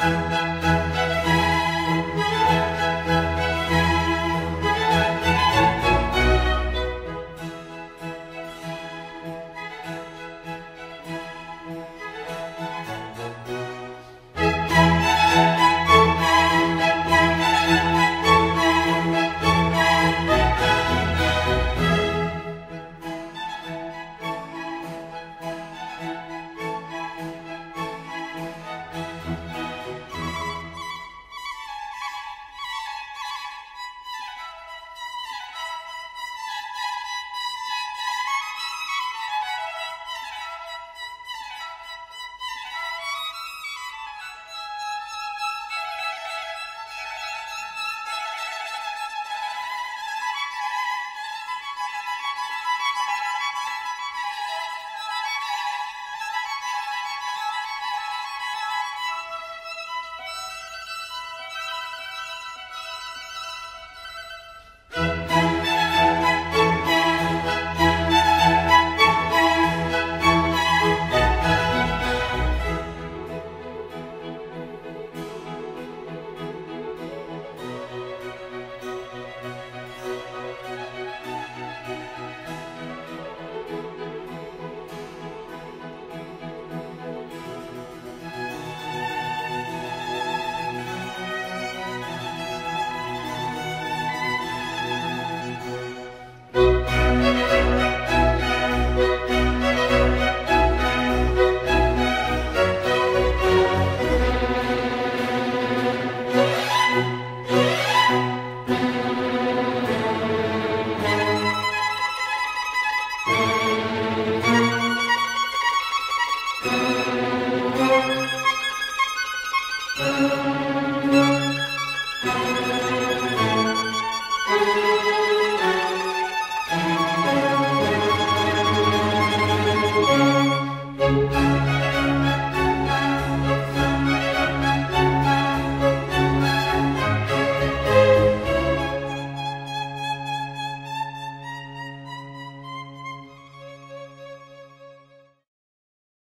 Música